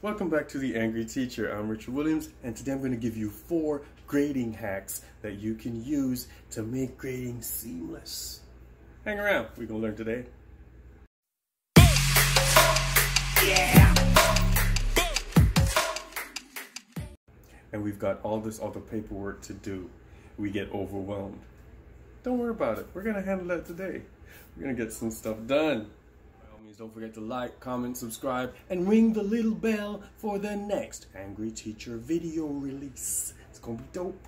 Welcome back to The Angry Teacher. I'm Richard Williams, and today I'm going to give you four grading hacks that you can use to make grading seamless. Hang around, we're going to learn today. And we've got all this other paperwork to do. We get overwhelmed. Don't worry about it. We're going to handle that today. We're going to get some stuff done don't forget to like, comment, subscribe, and ring the little bell for the next Angry Teacher video release. It's gonna be dope.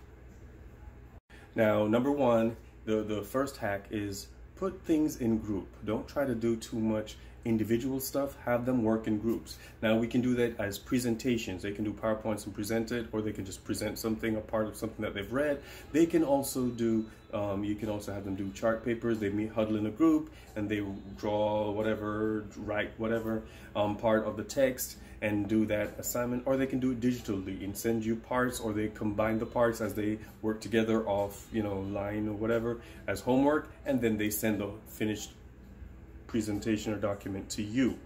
Now, number one, the, the first hack is put things in group. Don't try to do too much individual stuff, have them work in groups. Now we can do that as presentations. They can do PowerPoints and present it, or they can just present something, a part of something that they've read. They can also do, um, you can also have them do chart papers. They meet, huddle in a group, and they draw whatever, write whatever um, part of the text and do that assignment or they can do it digitally and send you parts or they combine the parts as they work together off you know line or whatever as homework and then they send the finished presentation or document to you.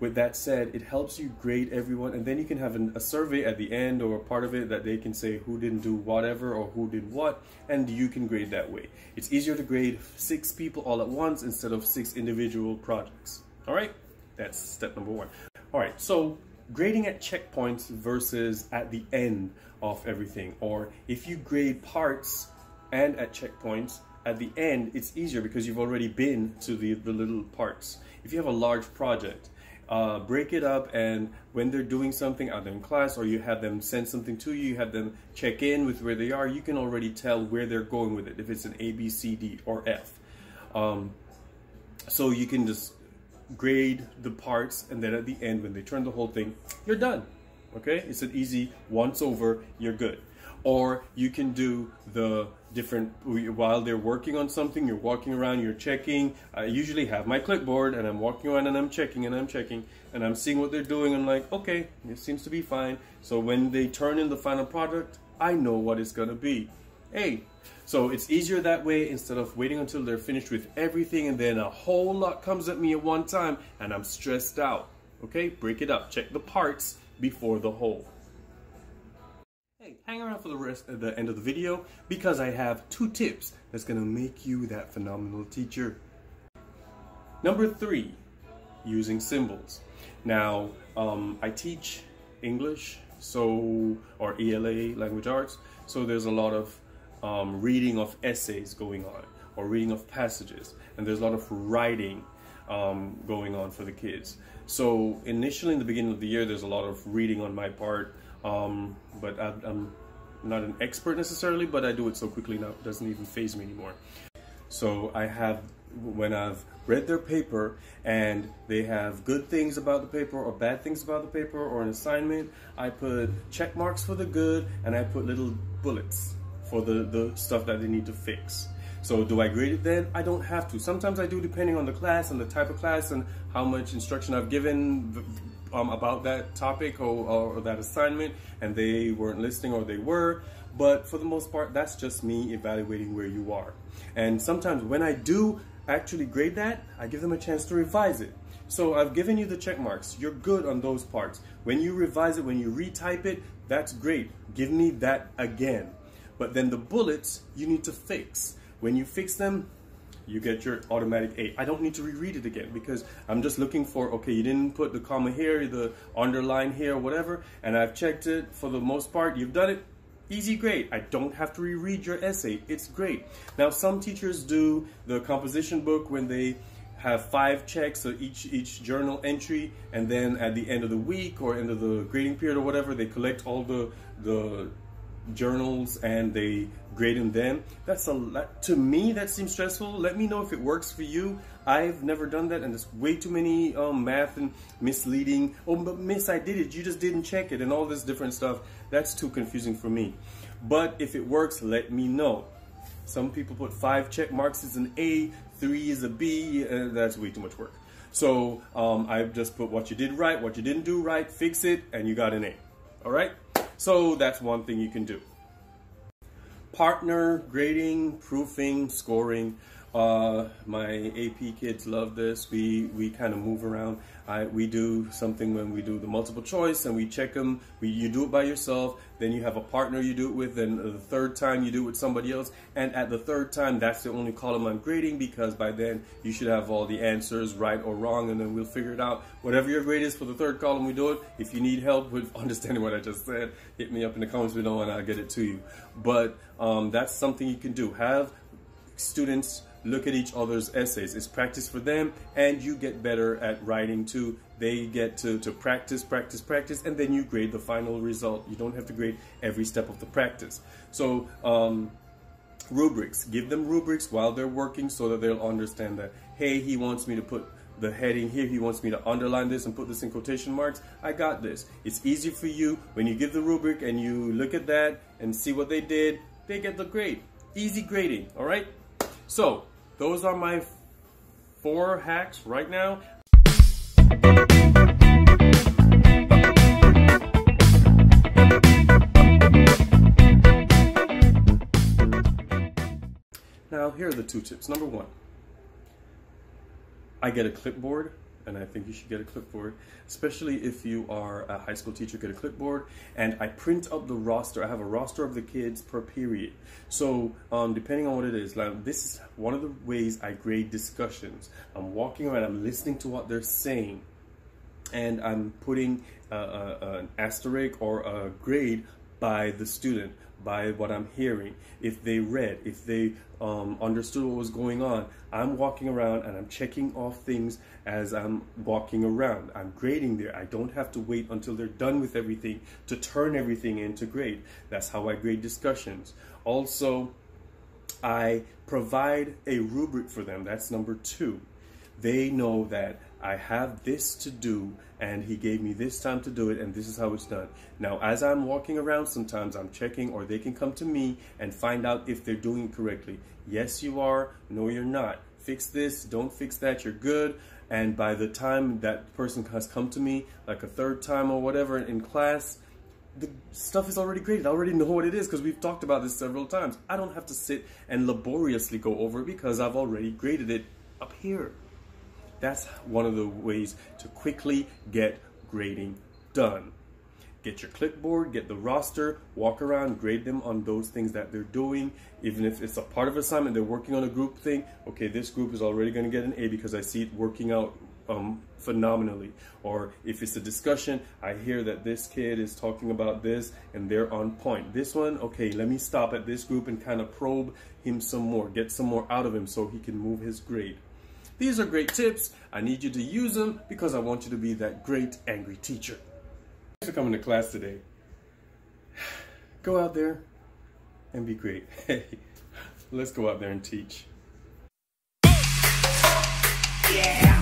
With that said, it helps you grade everyone, and then you can have an, a survey at the end or a part of it that they can say who didn't do whatever or who did what, and you can grade that way. It's easier to grade six people all at once instead of six individual projects. All right, that's step number one. All right, so grading at checkpoints versus at the end of everything, or if you grade parts and at checkpoints, at the end, it's easier because you've already been to the, the little parts. If you have a large project, uh, break it up and when they're doing something either in class or you have them send something to you, you have them check in with where they are, you can already tell where they're going with it, if it's an A, B, C, D, or F. Um, so you can just grade the parts and then at the end when they turn the whole thing, you're done. Okay, it's an easy once over, you're good or you can do the different while they're working on something you're walking around you're checking. I usually have my clipboard and i'm walking around and i'm checking and i'm checking and i'm seeing what they're doing. I'm like okay it seems to be fine. So when they turn in the final product i know what it's going to be. Hey so it's easier that way instead of waiting until they're finished with everything and then a whole lot comes at me at one time and i'm stressed out. Okay break it up. Check the parts before the whole Hey, hang around for the rest at the end of the video because I have two tips that's gonna make you that phenomenal teacher. Number three, using symbols. Now, um, I teach English, so or ELA, language arts, so there's a lot of um, reading of essays going on or reading of passages, and there's a lot of writing um, going on for the kids. So initially in the beginning of the year, there's a lot of reading on my part um, but I, am not an expert necessarily, but I do it so quickly now it doesn't even faze me anymore. So I have, when I've read their paper and they have good things about the paper or bad things about the paper or an assignment, I put check marks for the good and I put little bullets for the, the stuff that they need to fix. So do I grade it then? I don't have to. Sometimes I do depending on the class and the type of class and how much instruction I've given um, about that topic or, or, that assignment and they weren't listening or they were. But for the most part, that's just me evaluating where you are. And sometimes when I do actually grade that, I give them a chance to revise it. So I've given you the check marks. You're good on those parts. When you revise it, when you retype it, that's great. Give me that again. But then the bullets, you need to fix. When you fix them, you get your automatic A. I don't need to reread it again because I'm just looking for, okay, you didn't put the comma here, the underline here, whatever, and I've checked it for the most part. You've done it. Easy grade. I don't have to reread your essay. It's great. Now, some teachers do the composition book when they have five checks so each each journal entry and then at the end of the week or end of the grading period or whatever they collect all the the journals and they grade them. Then that's a lot. To me that seems stressful. Let me know if it works for you. I've never done that and there's way too many um, math and misleading. Oh but miss i did it. You just didn't check it and all this different stuff. That's too confusing for me. But if it works let me know. Some people put five check marks as an a three is a b and that's way too much work. So um, i've just put what you did right what you didn't do right fix it and you got an a. All right so that's one thing you can do. Partner, grading, proofing, scoring. Uh, my AP kids love this. We we kind of move around. I we do something when we do the multiple choice and we check them. We you do it by yourself. Then you have a partner you do it with. Then the third time you do it with somebody else. And at the third time, that's the only column I'm grading because by then you should have all the answers right or wrong, and then we'll figure it out. Whatever your grade is for the third column, we do it. If you need help with understanding what I just said, hit me up in the comments below and I'll get it to you. But um, that's something you can do. Have students look at each other's essays. It's practice for them, and you get better at writing too. They get to, to practice, practice, practice, and then you grade the final result. You don't have to grade every step of the practice. So, um, rubrics. Give them rubrics while they're working so that they'll understand that, hey, he wants me to put the heading here. He wants me to underline this and put this in quotation marks. I got this. It's easy for you. When you give the rubric and you look at that and see what they did, they get the grade. Easy grading, all right? So, those are my four hacks right now. Now, here are the two tips. Number one, I get a clipboard and I think you should get a clipboard, especially if you are a high school teacher, get a clipboard. And I print up the roster. I have a roster of the kids per period. So um, depending on what it is, like this is one of the ways I grade discussions. I'm walking around, I'm listening to what they're saying, and I'm putting uh, uh, an asterisk or a grade by the student, by what I'm hearing. If they read, if they um, understood what was going on, I'm walking around and I'm checking off things as I'm walking around. I'm grading there. I don't have to wait until they're done with everything to turn everything into grade. That's how I grade discussions. Also, I provide a rubric for them. That's number two. They know that I have this to do and he gave me this time to do it and this is how it's done. Now, as I'm walking around, sometimes I'm checking or they can come to me and find out if they're doing it correctly. Yes, you are. No, you're not. Fix this. Don't fix that. You're good. And by the time that person has come to me, like a third time or whatever in class, the stuff is already graded. I already know what it is because we've talked about this several times. I don't have to sit and laboriously go over it because I've already graded it up here. That's one of the ways to quickly get grading done. Get your clipboard, get the roster, walk around, grade them on those things that they're doing. Even if it's a part of assignment, they're working on a group thing. Okay, this group is already going to get an A because I see it working out um, phenomenally. Or if it's a discussion, I hear that this kid is talking about this and they're on point. This one, okay, let me stop at this group and kind of probe him some more, get some more out of him so he can move his grade. These are great tips. I need you to use them because I want you to be that great angry teacher. Thanks for coming to class today. Go out there and be great. Hey, let's go out there and teach. Yeah.